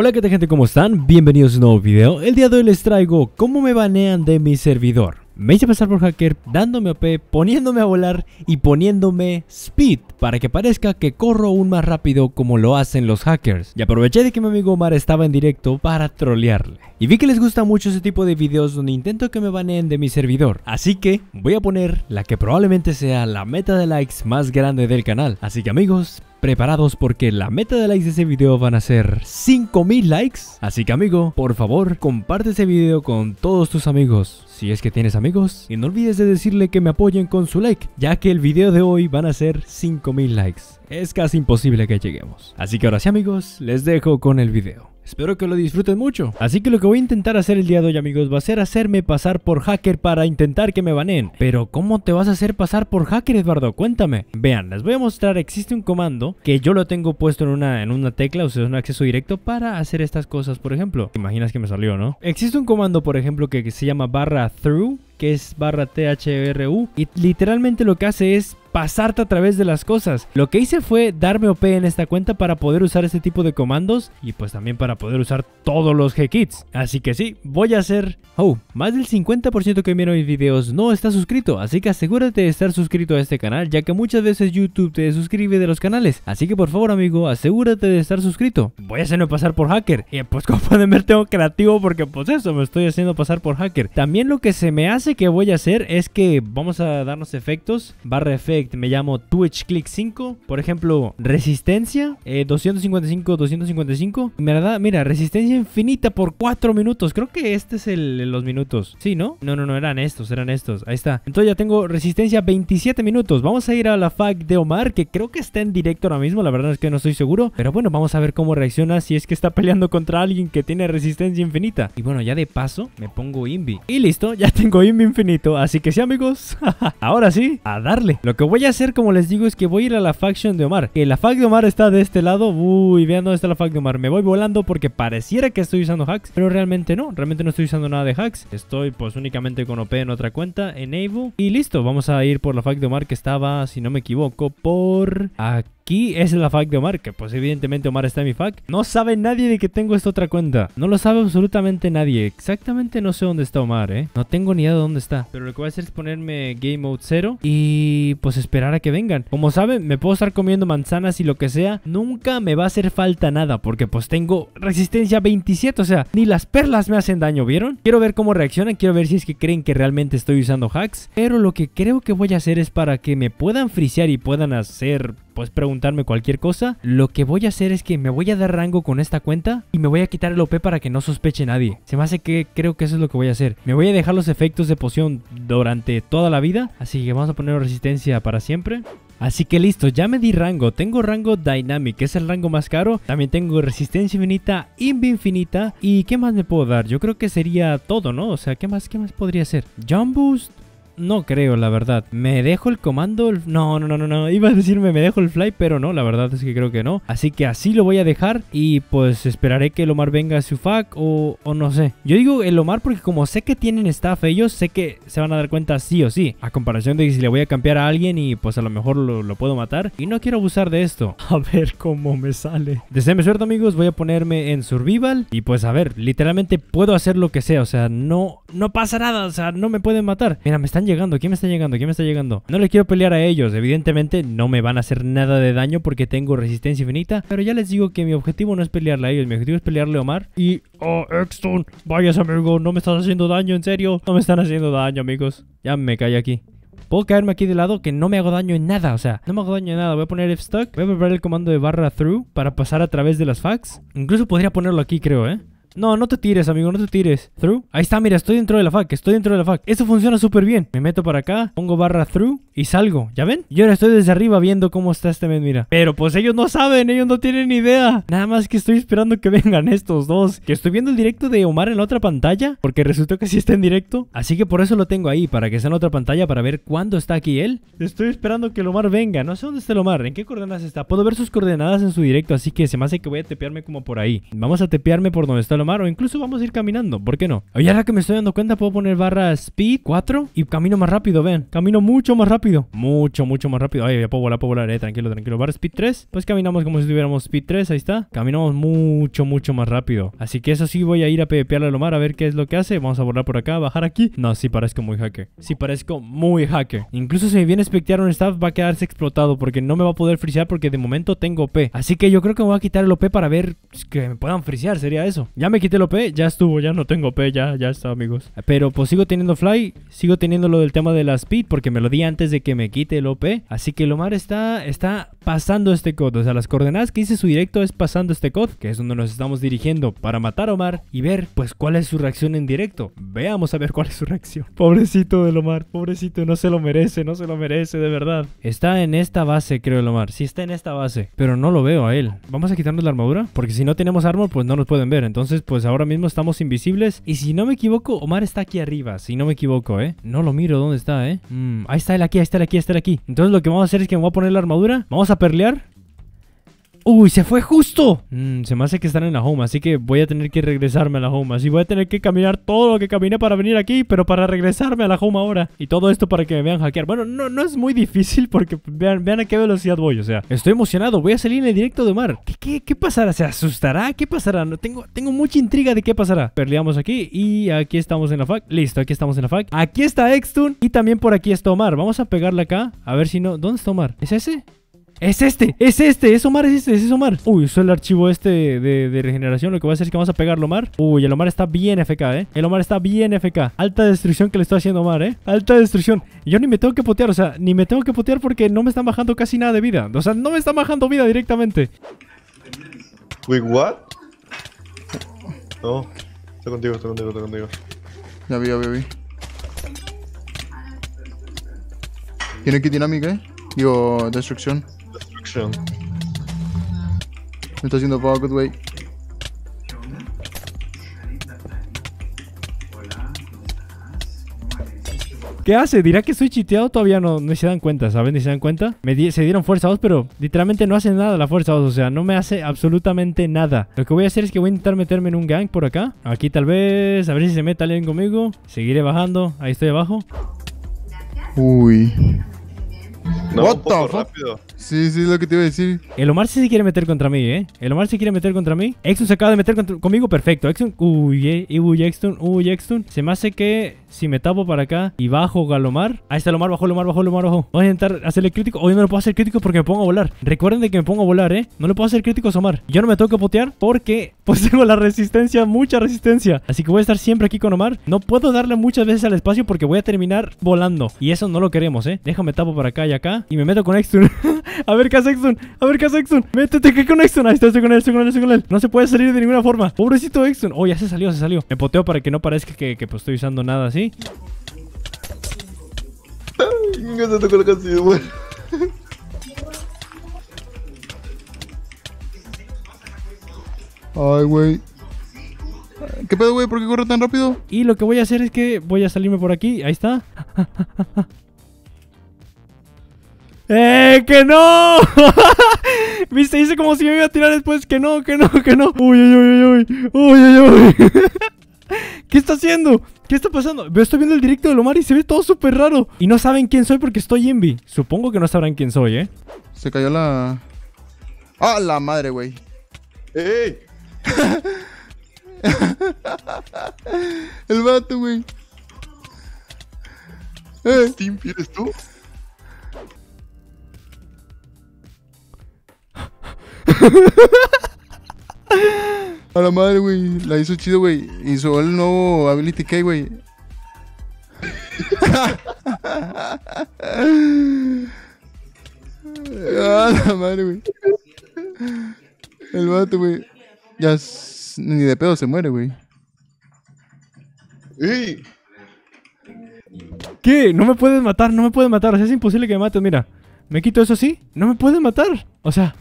Hola qué tal gente, ¿cómo están? Bienvenidos a un nuevo video. El día de hoy les traigo cómo me banean de mi servidor. Me hice pasar por hacker dándome OP, poniéndome a volar y poniéndome speed para que parezca que corro aún más rápido como lo hacen los hackers. Y aproveché de que mi amigo Omar estaba en directo para trolearle. Y vi que les gusta mucho ese tipo de videos donde intento que me baneen de mi servidor. Así que voy a poner la que probablemente sea la meta de likes más grande del canal. Así que amigos, preparados porque la meta de likes de ese video van a ser 5000 likes. Así que amigo, por favor, comparte ese video con todos tus amigos. Si es que tienes amigos, y no olvides de decirle que me apoyen con su like, ya que el video de hoy van a ser 5000 likes. Es casi imposible que lleguemos. Así que ahora sí amigos, les dejo con el video. Espero que lo disfruten mucho. Así que lo que voy a intentar hacer el día de hoy, amigos, va a ser hacerme pasar por hacker para intentar que me baneen. Pero, ¿cómo te vas a hacer pasar por hacker, Eduardo? Cuéntame. Vean, les voy a mostrar, existe un comando que yo lo tengo puesto en una, en una tecla, o sea, un acceso directo para hacer estas cosas, por ejemplo. Imaginas que me salió, ¿no? Existe un comando, por ejemplo, que se llama barra through que es barra THRU y literalmente lo que hace es pasarte a través de las cosas. Lo que hice fue darme OP en esta cuenta para poder usar este tipo de comandos y pues también para poder usar todos los G-Kits. Así que sí, voy a hacer... Oh, más del 50% que mira mis videos no está suscrito, así que asegúrate de estar suscrito a este canal ya que muchas veces YouTube te suscribe de los canales. Así que por favor amigo, asegúrate de estar suscrito. Voy a hacerme pasar por hacker. Y pues como pueden ver tengo creativo porque pues eso, me estoy haciendo pasar por hacker. También lo que se me hace que voy a hacer es que vamos a darnos efectos, barra effect, me llamo Twitch Click 5, por ejemplo, resistencia, 255, 255, mira, mira, resistencia infinita por 4 minutos, creo que este es el, los minutos, sí, ¿no? No, no, no, eran estos, eran estos, ahí está, entonces ya tengo resistencia 27 minutos, vamos a ir a la FAQ de Omar, que creo que está en directo ahora mismo, la verdad es que no estoy seguro, pero bueno, vamos a ver cómo reacciona si es que está peleando contra alguien que tiene resistencia infinita, y bueno, ya de paso, me pongo Invi, y listo, ya tengo Invi infinito. Así que sí, amigos, ahora sí, a darle. Lo que voy a hacer, como les digo, es que voy a ir a la faction de Omar. Que la fac de Omar está de este lado. Uy, vean dónde está la fac de Omar. Me voy volando porque pareciera que estoy usando hacks, pero realmente no. Realmente no estoy usando nada de hacks. Estoy pues únicamente con OP en otra cuenta, Enable. Y listo, vamos a ir por la fac de Omar que estaba, si no me equivoco, por aquí aquí es la FAQ de Omar, que pues evidentemente Omar está en mi FAQ. No sabe nadie de que tengo esta otra cuenta. No lo sabe absolutamente nadie. Exactamente no sé dónde está Omar, ¿eh? No tengo ni idea de dónde está. Pero lo que voy a hacer es ponerme Game Mode 0 y pues esperar a que vengan. Como saben, me puedo estar comiendo manzanas y lo que sea. Nunca me va a hacer falta nada porque pues tengo resistencia 27. O sea, ni las perlas me hacen daño, ¿vieron? Quiero ver cómo reaccionan. Quiero ver si es que creen que realmente estoy usando hacks. Pero lo que creo que voy a hacer es para que me puedan frisear y puedan hacer pues preguntarme cualquier cosa, lo que voy a hacer es que me voy a dar rango con esta cuenta y me voy a quitar el OP para que no sospeche nadie. Se me hace que creo que eso es lo que voy a hacer. Me voy a dejar los efectos de poción durante toda la vida, así que vamos a poner resistencia para siempre. Así que listo, ya me di rango. Tengo rango Dynamic, que es el rango más caro. También tengo resistencia infinita, invi infinita. ¿Y qué más me puedo dar? Yo creo que sería todo, ¿no? O sea, ¿qué más, qué más podría ser? Jump Boost, no creo, la verdad. ¿Me dejo el comando? No, no, no, no, no. Iba a decirme me dejo el fly, pero no, la verdad es que creo que no. Así que así lo voy a dejar y pues esperaré que el Omar venga a su FAC o, o no sé. Yo digo el Omar porque como sé que tienen staff ellos, sé que se van a dar cuenta sí o sí. A comparación de que si le voy a cambiar a alguien y pues a lo mejor lo, lo puedo matar. Y no quiero abusar de esto. A ver cómo me sale. Deseenme suerte amigos, voy a ponerme en survival. Y pues a ver, literalmente puedo hacer lo que sea. O sea, no, no pasa nada. O sea, no me pueden matar. Mira, me están llegando? ¿Quién me está llegando? ¿Quién me está llegando? No les quiero pelear a ellos. Evidentemente no me van a hacer nada de daño porque tengo resistencia infinita. Pero ya les digo que mi objetivo no es pelearle a ellos. Mi objetivo es pelearle a Omar. Y... Oh, Exton. Vayas, amigo. No me estás haciendo daño, en serio. No me están haciendo daño, amigos. Ya me caí aquí. Puedo caerme aquí de lado que no me hago daño en nada, o sea, no me hago daño en nada. Voy a poner F-Stuck, voy a preparar el comando de barra through para pasar a través de las facs. Incluso podría ponerlo aquí, creo, ¿eh? No, no te tires, amigo, no te tires. Through. Ahí está, mira, estoy dentro de la FAC, estoy dentro de la FAC. Esto funciona súper bien. Me meto para acá, pongo barra through y salgo. ¿Ya ven? Yo ahora estoy desde arriba viendo cómo está este men, mira. Pero pues ellos no saben, ellos no tienen idea. Nada más que estoy esperando que vengan estos dos. Que estoy viendo el directo de Omar en la otra pantalla, porque resultó que sí está en directo. Así que por eso lo tengo ahí, para que esté en otra pantalla, para ver cuándo está aquí él. Estoy esperando que el Omar venga. No sé dónde está el Omar, en qué coordenadas está. Puedo ver sus coordenadas en su directo, así que se me hace que voy a tepearme como por ahí. Vamos a tepearme por donde está o incluso vamos a ir caminando, ¿por qué no? Oye, ahora que me estoy dando cuenta puedo poner barra speed 4 y camino más rápido, ven, camino mucho más rápido, mucho, mucho más rápido. Ay, ya puedo volar, puedo volar, eh, tranquilo, tranquilo. Barra speed 3, pues caminamos como si tuviéramos speed 3, ahí está. Caminamos mucho, mucho más rápido. Así que eso sí voy a ir a PvParle al Omar a ver qué es lo que hace. Vamos a volar por acá, bajar aquí. No, sí parezco muy hacker. Sí parezco muy hacker. Incluso si me viene a un staff va a quedarse explotado porque no me va a poder frisear porque de momento tengo OP. Así que yo creo que me voy a quitar el OP para ver que me puedan frisear, sería eso. Ya me quité el OP, ya estuvo, ya no tengo OP, ya, ya está, amigos. Pero pues sigo teniendo fly, sigo teniendo lo del tema de la speed porque me lo di antes de que me quite el OP. Así que el Omar está, está pasando este code. O sea, las coordenadas que hice su directo es pasando este code, que es donde nos estamos dirigiendo para matar a Omar y ver pues cuál es su reacción en directo. Veamos a ver cuál es su reacción. Pobrecito del Omar, pobrecito, no se lo merece, no se lo merece, de verdad. Está en esta base, creo el Omar. Sí, está en esta base, pero no lo veo a él. Vamos a quitarnos la armadura, porque si no tenemos armor, pues no nos pueden ver. Entonces, pues ahora mismo estamos invisibles. Y si no me equivoco, Omar está aquí arriba, si no me equivoco, ¿eh? No lo miro, ¿dónde está, eh? Mm, ahí está él aquí, ahí está él aquí, ahí está él aquí. Entonces lo que vamos a hacer es que me voy a poner la armadura, vamos a perlear Uy, se fue justo. Mm, se me hace que están en la home, así que voy a tener que regresarme a la home. Así voy a tener que caminar todo lo que caminé para venir aquí, pero para regresarme a la home ahora. Y todo esto para que me vean hackear. Bueno, no, no es muy difícil porque vean, vean a qué velocidad voy. O sea, estoy emocionado. Voy a salir en el directo de Omar. ¿Qué, qué, pasará? ¿Se asustará? ¿Qué pasará? No, tengo, tengo mucha intriga de qué pasará. Perleamos aquí y aquí estamos en la FAC. Listo, aquí estamos en la FAC. Aquí está Extun y también por aquí está Omar. Vamos a pegarle acá. A ver si no... ¿Dónde está Omar? ¿Es ese? Es este, es este, es Omar, es este, es Omar. Uy, usó el archivo este de, regeneración. Lo que voy a hacer es que vamos a pegarlo, Omar. Uy, el Omar está bien FK, eh. El Omar está bien FK. Alta destrucción que le estoy haciendo Omar, eh. Alta destrucción. Yo ni me tengo que potear, o sea, ni me tengo que potear porque no me están bajando casi nada de vida. O sea, no me están bajando vida directamente. Wait, what? No, estoy contigo, estoy contigo, estoy contigo. Ya vi, ya vi, ya vi. Tiene que dinámica, eh. Digo, destrucción. Destruction. Me está haciendo pocket, güey. ¿Qué hace? ¿Dirá que estoy chiteado? Todavía no, no se dan cuenta, ¿saben? Ni se dan cuenta. Me di- se dieron fuerza 2, pero literalmente no hace nada la fuerza 2. O sea, no me hace absolutamente nada. Lo que voy a hacer es que voy a intentar meterme en un gang por acá. Aquí tal vez, a ver si se mete alguien conmigo. Seguiré bajando. Ahí estoy abajo. Uy. No, What un poco the fuck? rápido. Sí, sí, es lo que te iba a decir. El Omar sí se quiere meter contra mí, ¿eh? El Omar se quiere meter contra mí. Exton se acaba de meter contra- conmigo, perfecto. Exton, uy, eh, uy, Exton, uy, Exton. Se me hace que si me tapo para acá y bajo Galomar. Ahí está el Omar, bajó el Omar, bajó el Omar, bajó. Voy a intentar hacerle crítico. Hoy no le puedo hacer crítico porque me pongo a volar. Recuerden de que me pongo a volar, ¿eh? No le puedo hacer críticos a Omar. Yo no me tengo que potear porque pues tengo la resistencia, mucha resistencia. Así que voy a estar siempre aquí con Omar. No puedo darle muchas veces al espacio porque voy a terminar volando. Y eso no lo queremos, ¿eh? Déjame tapo para acá y acá. Y me meto con Exton. a ver qué hace Exton. A ver qué hace Exton. Métete que con Exton. Ahí está, estoy con él, estoy con él, estoy con él. No se puede salir de ninguna forma. Pobrecito Exton. Oh, ya se salió, se salió. Me poteo para que no parezca que, que, pues, estoy usando nada así. Ya se tocó la canción, güey. Ay, güey. ¿Qué pedo, güey? ¿Por qué corre tan rápido? Y lo que voy a hacer es que voy a salirme por aquí. Ahí está. ¡Eh, que no! ¿Viste? Hice como si me iba a tirar después. Que no, que no, que no. Uy, uy, uy, uy. Uy, uy, uy. ¿Qué está haciendo? ¿Qué está pasando? Veo, Estoy viendo el directo de Lomar y se ve todo súper raro. Y no saben quién soy porque estoy Envy. Supongo que no sabrán quién soy, ¿eh? Se cayó la. ¡Ah, la madre, güey! ¡Ey! El vato, güey. Eh, ¿Steam eres tú? a la madre, güey. La hizo chido, güey. Hizo el nuevo Ability K, güey. a la madre, güey. El vato, güey. Ya ni de pedo se muere, güey. ¡Ey! ¿Qué? No me puedes matar, no me puedes matar. O sea, es imposible que me mates. Mira, me quito eso así. No me puedes matar. O sea,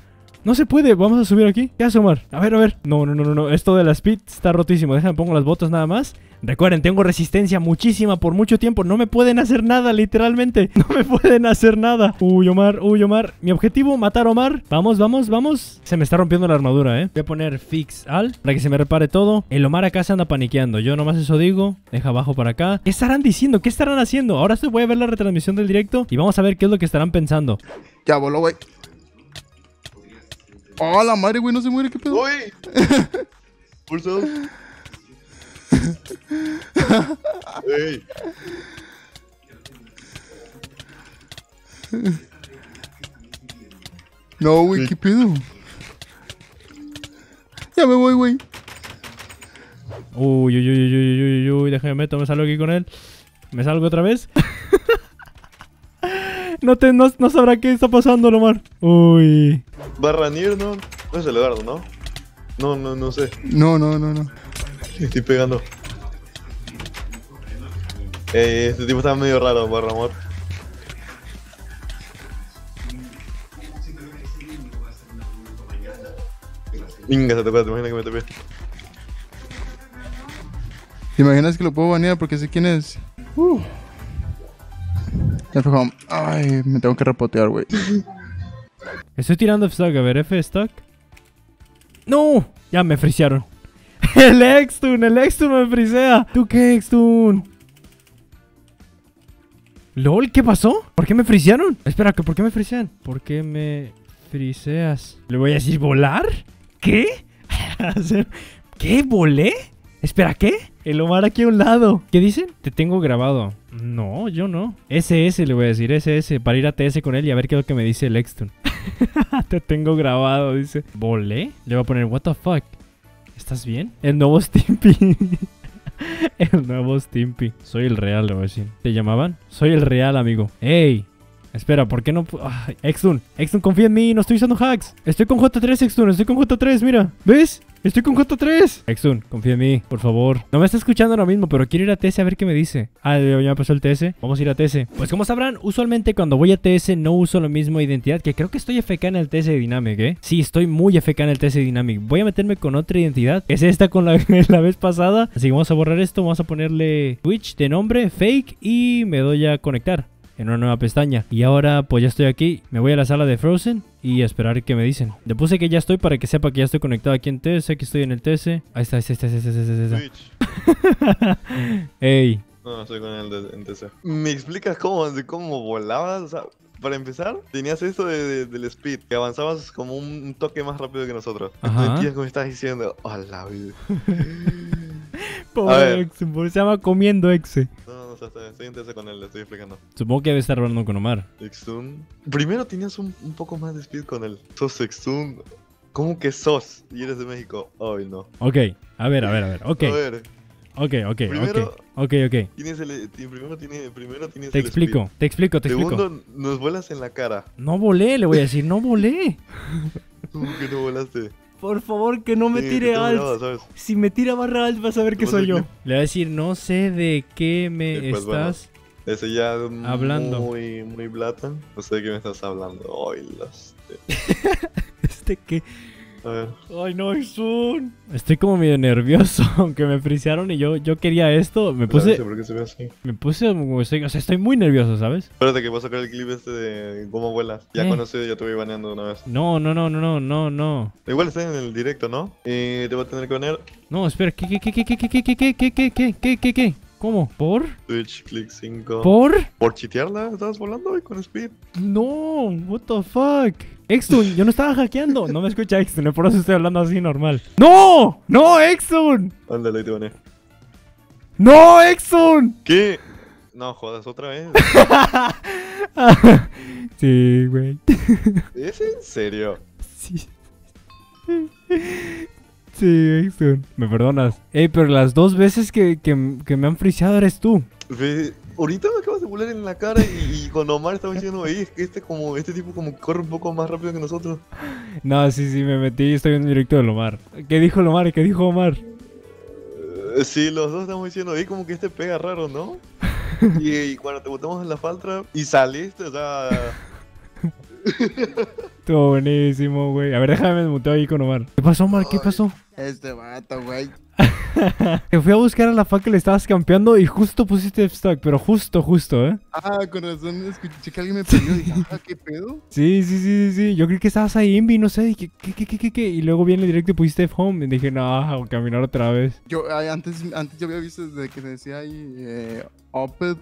No se puede. Vamos a subir aquí. ¿Qué hace Omar? A ver, a ver. No, no, no, no, no. Esto de la speed está rotísimo. Déjame pongo las botas nada más. Recuerden, tengo resistencia muchísima por mucho tiempo. No me pueden hacer nada, literalmente. No me pueden hacer nada. Uy, Omar, uy, Omar. Mi objetivo, matar a Omar. Vamos, vamos, vamos. Se me está rompiendo la armadura, ¿eh? Voy a poner fix al para que se me repare todo. El Omar acá se anda paniqueando. Yo nomás eso digo. Deja abajo para acá. ¿Qué estarán diciendo? ¿Qué estarán haciendo? Ahora voy a ver la retransmisión del directo y vamos a ver qué es lo que estarán pensando. Ya voló, güey. Oh, la madre, güey, no se muere, qué pedo. ¡Uy! Pulso. ¡Ey! No, güey, qué pedo. Ya me voy, güey. Uy, uy, uy, uy, uy, uy, uy, uy, déjame meto, me salgo aquí con él. ¿Me salgo otra vez? no, te, no, no sabrá qué está pasando, Omar. Uy. Barranier, no. No es el Eduardo, ¿no? No, no, no sé. No, no, no, no. Estoy pegando. Eh, este tipo está medio raro, barra amor. Venga, se tocó, te imaginas que me topé. ¿Te imaginas que lo puedo banear porque sé quién es? Uh. Ay, me tengo que repotear, güey. Estoy tirando F-Stock, a ver, F-Stock. ¡No! Ya me frisearon. el Extun, el Extun me frisea. ¿Tú qué, Extun? LOL, ¿qué pasó? ¿Por qué me frisearon? Espera, ¿que ¿por qué me frisean? ¿Por qué me friseas? ¿Le voy a decir volar? ¿Qué? ¿Qué? ¿Volé? Espera, ¿qué? El Omar aquí a un lado. ¿Qué dicen? Te tengo grabado. No, yo no. SS le voy a decir, SS, para ir a TS con él y a ver qué es lo que me dice el Extun. Te tengo grabado, dice. ¿Volé? Le voy a poner, what the fuck. ¿Estás bien? El nuevo Stimpy. el nuevo Stimpy. Soy el real, le voy a decir. ¿Te llamaban? Soy el real, amigo. ¡Ey! Espera, ¿por qué no? Ah, Extun, Extun, confía en mí, no estoy usando hacks. Estoy con J3, Extun, estoy con J3, mira. ¿Ves? Estoy con J3. Extun, confía en mí, por favor. No me está escuchando ahora mismo, pero quiero ir a TS a ver qué me dice. Ah, ya me pasó el TS. Vamos a ir a TS. Pues como sabrán, usualmente cuando voy a TS no uso la misma identidad, que creo que estoy FK en el TS Dynamic, ¿eh? Sí, estoy muy FK en el TS Dynamic. Voy a meterme con otra identidad, que es esta con la, la vez pasada. Así que vamos a borrar esto, vamos a ponerle Twitch de nombre, fake, y me doy a conectar en una nueva pestaña. Y ahora pues ya estoy aquí, me voy a la sala de Frozen y a esperar que me dicen. Le puse que ya estoy para que sepa que ya estoy conectado aquí en TS, que estoy en el TS. Ahí está, ahí está, ahí está, ahí está, ahí está, ahí está. Twitch. Ey, No, estoy con el de, en TC. ¿Me explicas cómo, de cómo volabas? O sea, para empezar, tenías esto de, de- del speed, que avanzabas como un toque más rápido que nosotros. Ajá. Sentías como estás diciendo, hola, vida. A pobre. Exe, se llama comiendo Exe. No, o sea, estoy, estoy con él, le estoy explicando. Supongo que debe estar hablando con Omar. Extun. Primero tenías un, un poco más de speed con él. Sos Extun. ¿Cómo que sos? Y eres de México. Ay, no. Ok, a ver, a ver, a ver. Ok, A ver, ok, ok, Primero- ok. Ok, tienes el, primero, tienes, primero tienes Te el explico, speed. te explico, te explico. Segundo, nos vuelas en la cara. No volé, le voy a decir, no volé. ¿Cómo que no volaste? Por favor, que no me Sí, tire alt. Si me tira barra alt, vas a ver que ¿Vas a soy yo. Le voy a decir, no sé de qué me Sí, pues, bueno. estás. Ese ya Hablando. muy, muy blata. No sé de qué me estás hablando. Ay, las... Este que. A ver. Ay, no, Zoom. Estoy como medio nervioso, aunque me frisearon y yo, yo quería esto. Me puse, por qué se ve así. me puse, como estoy- o sea, estoy muy nervioso, ¿sabes? Espérate que voy a sacar el clip este de cómo vuelas. Ya Eh. se ya te voy baneando una vez. No, no, no, no, no, no, no. Igual está en el directo, ¿no? Y te voy a tener que poner No, espera, ¿qué, qué, qué, qué, qué, qué, qué, qué, qué, qué, qué, qué, qué, qué, qué? ¿Cómo? ¿Por? Twitch, click 5. ¿Por? ¿Por chitearla? ¿Estabas volando hoy con speed? No, what the fuck. Extun, yo no estaba hackeando. No me escucha Extun, por eso estoy hablando así normal. ¡No! ¡No, Extun! Ándale, ahí te baneé. ¡No, Extun! ¿Qué? No, jodas, otra vez. sí, güey. ¿Es en serio? Sí. Sí. Me perdonas. Ey, pero las dos veces que, que, que me han friseado eres tú. Ve, ahorita me acabas de volar en la cara y, y con Omar estaba diciendo, "Ey, es que este como este tipo como que corre un poco más rápido que nosotros. No, sí, sí, me metí. Estoy en directo de Omar. ¿Qué dijo Omar? ¿Qué dijo Omar? Sí, los dos estamos diciendo, ey, como que este pega raro, ¿no? y, y cuando te botamos en la faltra y saliste, o sea... Estuvo buenísimo, güey. A ver, déjame desmutear ahí con Omar. ¿Qué pasó, Omar? ¿Qué pasó? Este vato, güey. Te fui a buscar a la fa que le estabas campeando y justo pusiste F-Stack, pero justo, justo, ¿eh? Ah, con razón, escuché que alguien me pidió y dije, ah, ¿qué pedo? Sí, sí, sí, sí, sí. Yo creí que estabas ahí, Invi, no sé. y ¿Qué, qué, qué, qué, qué? Y luego viene directo y pusiste F-Home. Y dije, no, a caminar otra vez. Yo, antes, antes yo había visto desde que decía ahí, eh, Oped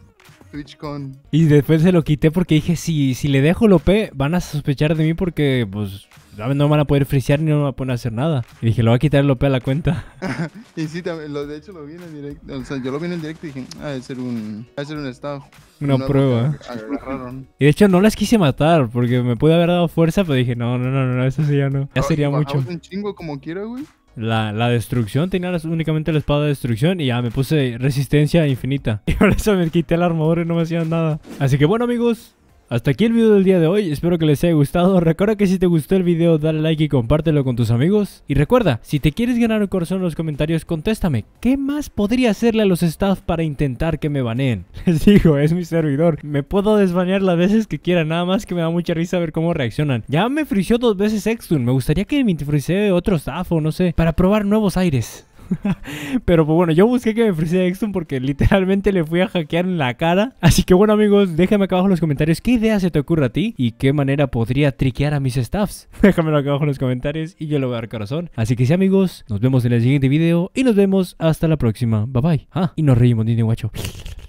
TwitchCon. Y después se lo quité porque dije, si, si le dejo el OP, van a sospechar de mí porque, pues, no van a poder frisear ni no van a poder hacer nada. Y dije, lo voy a quitar el OP a la cuenta. Y sí, también, lo, de hecho lo vi en el directo, o sea, yo lo vi en el directo y dije, ah, debe ser un, debe ser un staff. Una prueba. Agarraron. Y de hecho no las quise matar porque me pude haber dado fuerza, pero dije, no, no, no, no, eso sí ya no. Ya sería mucho. un chingo como quiera, güey. La, la destrucción, tenía únicamente la espada de destrucción y ya me puse resistencia infinita. Y por eso me quité la armadura y no me hacían nada. Así que bueno amigos, hasta aquí el video del día de hoy. Espero que les haya gustado. Recuerda que si te gustó el video, dale like y compártelo con tus amigos. Y recuerda, si te quieres ganar un corazón en los comentarios, contéstame. ¿Qué más podría hacerle a los staff para intentar que me baneen? Les digo, es mi servidor. Me puedo desbanear las veces que quiera. Nada más que me da mucha risa ver cómo reaccionan. Ya me frició dos veces Extun. Me gustaría que me frisee otro staff o no sé. Para probar nuevos aires. Pero pues bueno, yo busqué que me ofreciera Exton porque literalmente le fui a hackear en la cara. Así que bueno amigos, déjame acá abajo en los comentarios qué idea se te ocurre a ti y qué manera podría triquear a mis staffs. Déjamelo acá abajo en los comentarios y yo le voy a dar corazón. Así que sí amigos, nos vemos en el siguiente video y nos vemos hasta la próxima. Bye bye. Ah, y nos reímos, niño guacho.